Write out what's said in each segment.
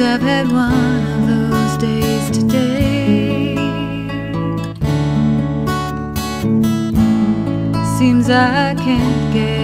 I've had one of those days today. Seems I can't get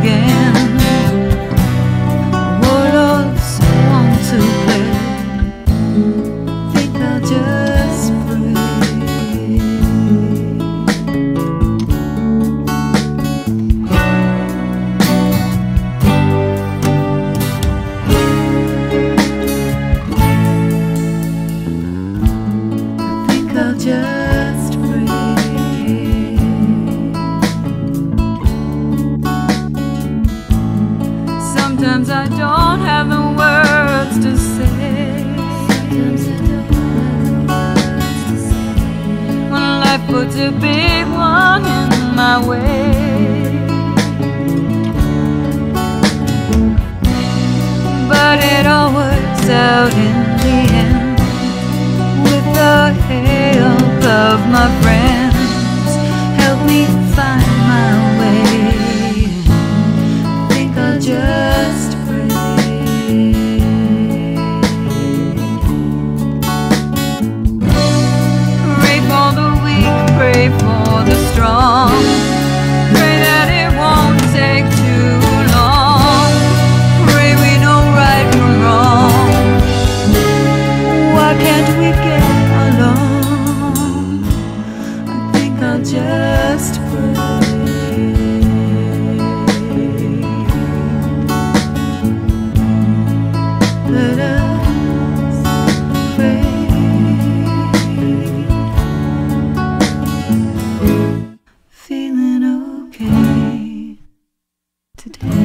again. Warlords want to play. Think I'll just pray. I think I'll just Sometimes I don't have the words to say. When life puts a big one in my way. But it all works out in the end today.